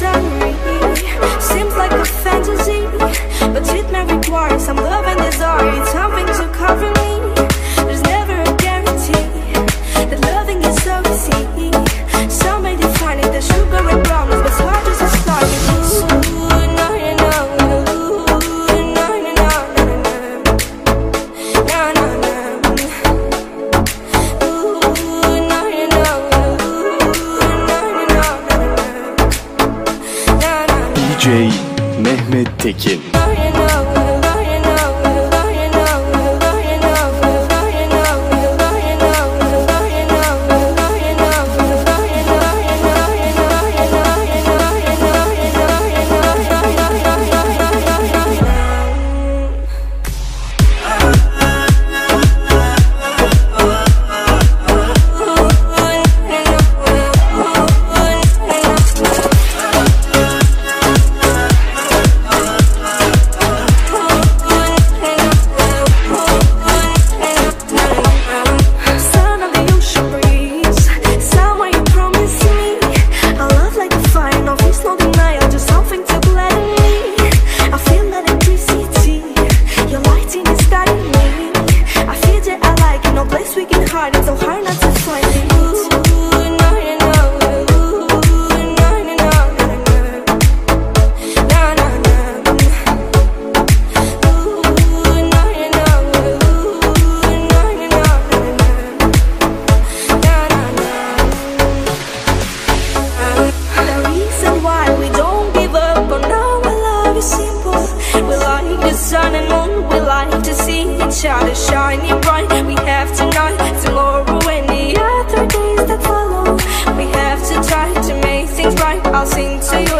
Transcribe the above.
rằng DJ Mehmet Tekin. acting is starting me I feel that I like it, no place we can hide It's so hard not to find it sun and moon we like to see each other shining bright. We have tonight, tomorrow and the other days that follow. We have to try to make things right. I'll sing to you